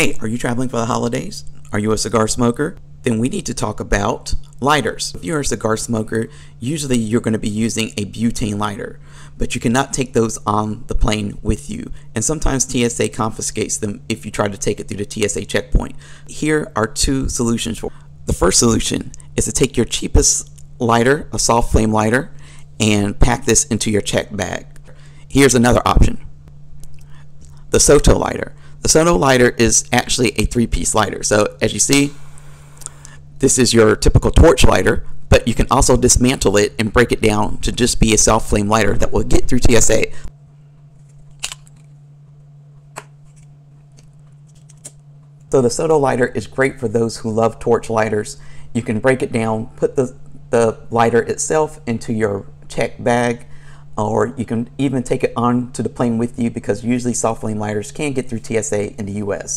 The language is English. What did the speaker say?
Hey, are you traveling for the holidays? Are you a cigar smoker? Then we need to talk about lighters. If you're a cigar smoker, usually you're going to be using a butane lighter, but you cannot take those on the plane with you. And sometimes TSA confiscates them if you try to take it through the TSA checkpoint. Here are two solutions for. The first solution is to take your cheapest lighter, a soft flame lighter, and pack this into your check bag. Here's another option. The Soto lighter. The Soto lighter is actually a three-piece lighter. So as you see, this is your typical torch lighter, but you can also dismantle it and break it down to just be a soft flame lighter that will get through TSA. So the Soto lighter is great for those who love torch lighters. You can break it down, put the, the lighter itself into your check bag, or you can even take it on to the plane with you because usually soft flame lighters can get through TSA in the US.